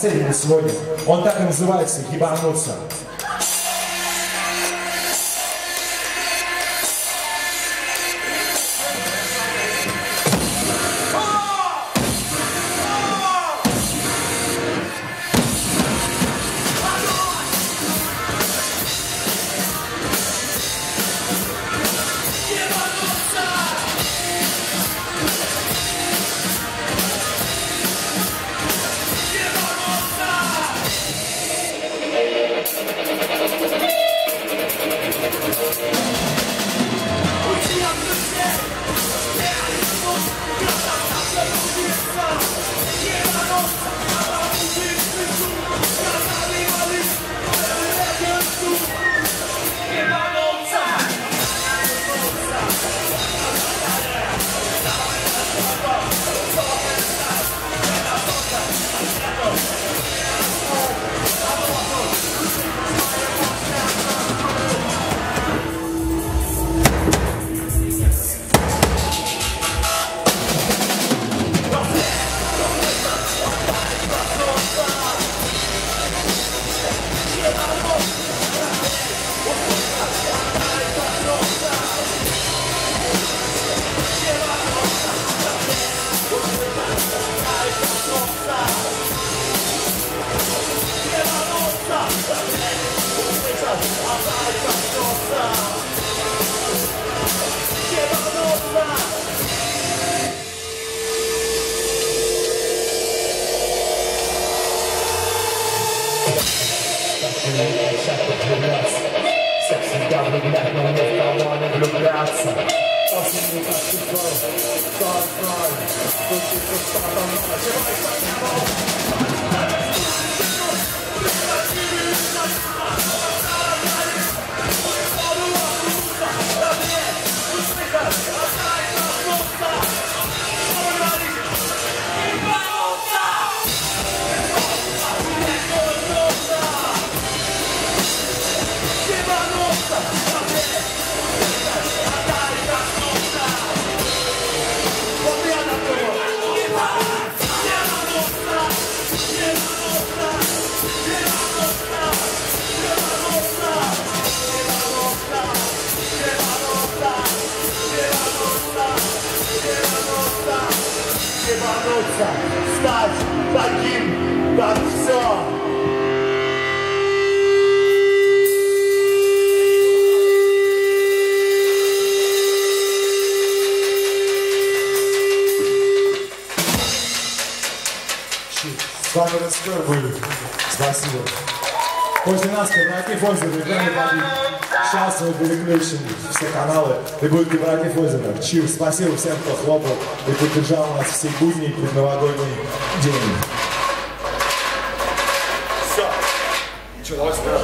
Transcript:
Последний сегодня. Он так и называется «Ебануться». Секси давно гнать, но не в кого не влюбляться Осенью как чувствовал, стой, стой Случится что-то, но ебануться, стать таким, как все. Спасибо. После нас Евгений Бабин. Сейчас мы переключим все каналы и будет Корпоратив Озера. Чил. Спасибо всем, кто хлопал и поддержал нас все будни и предновогодний день. Все. Сюда.